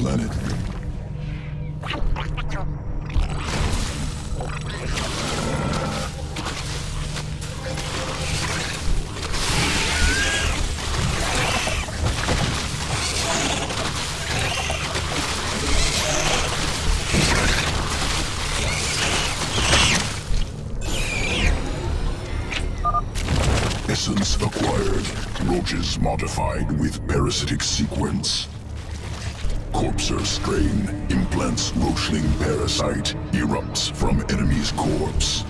planet. Essence acquired. Roaches modified with parasitic sequence. Corpser strain implants roachling parasite erupts from enemy's corpse.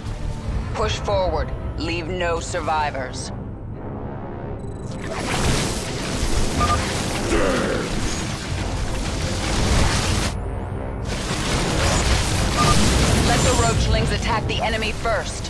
Push forward. Leave no survivors. Let the roachlings attack the enemy first.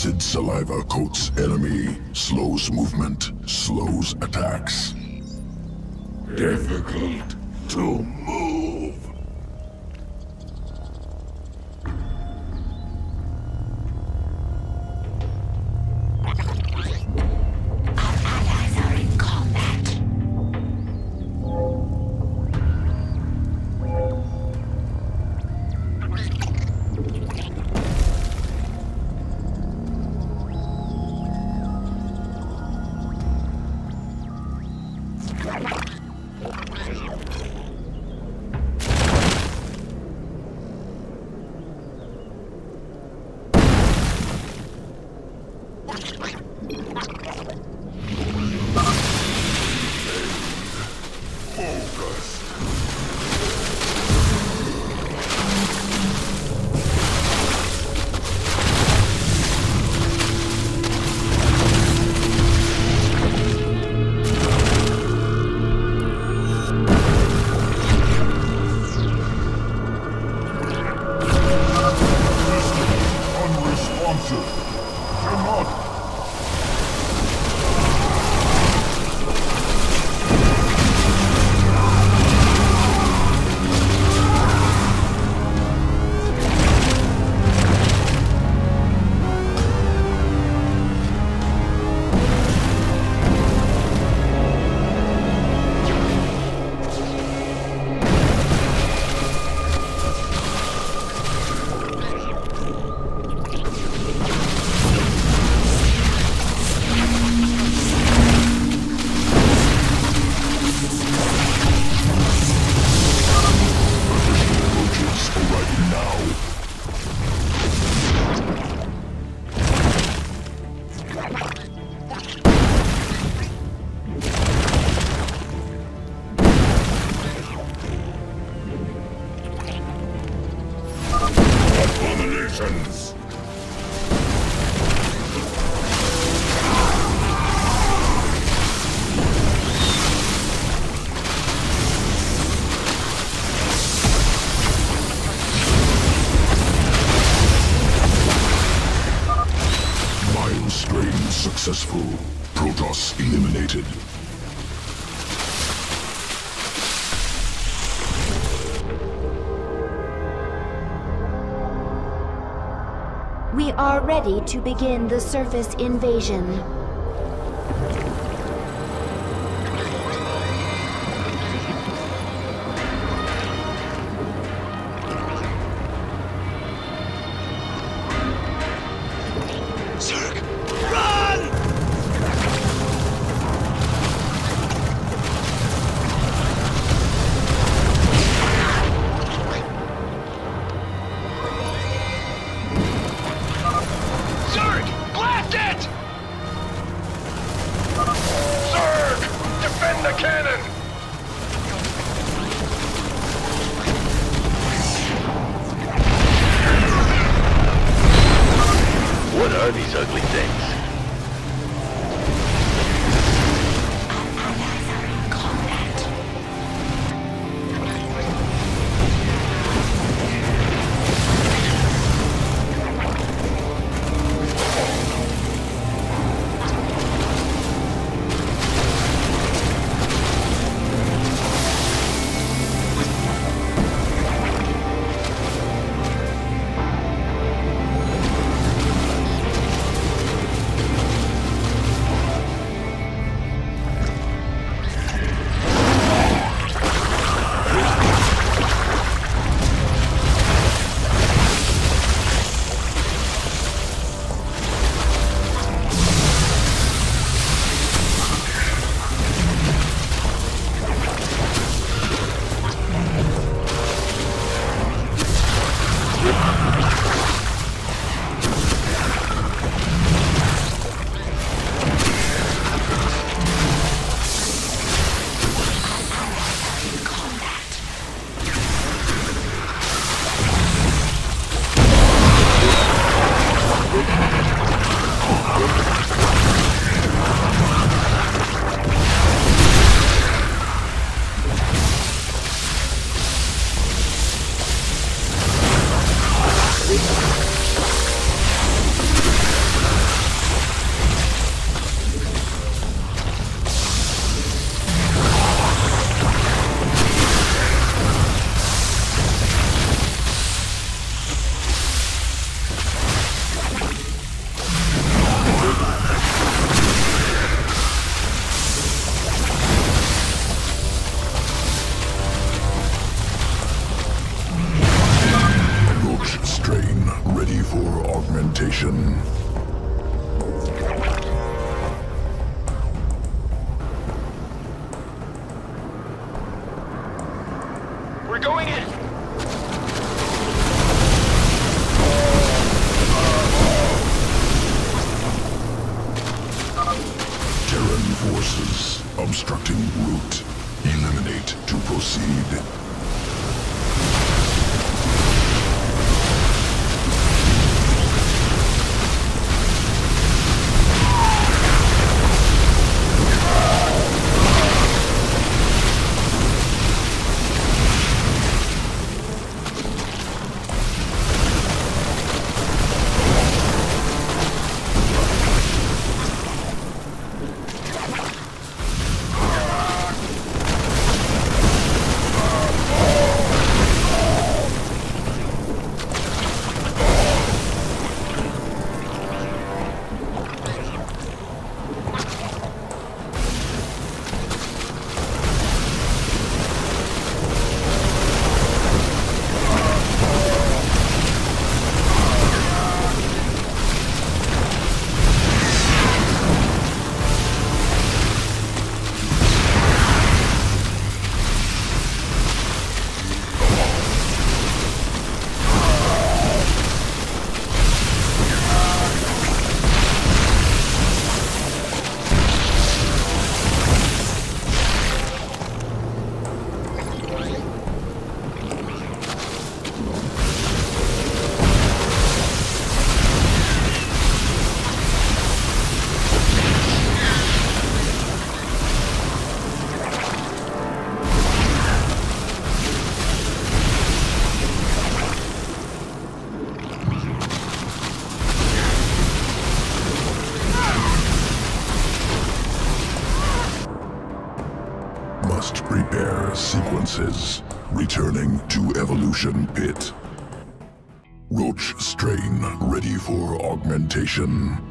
Acid saliva coats enemy. Slows movement. Slows attacks. Difficult to move. Are ready to begin the surface invasion. Zerg, defend the cannon! We're going in! Terran forces obstructing route. Eliminate to proceed. To Evolution Pit. Roach strain ready for augmentation.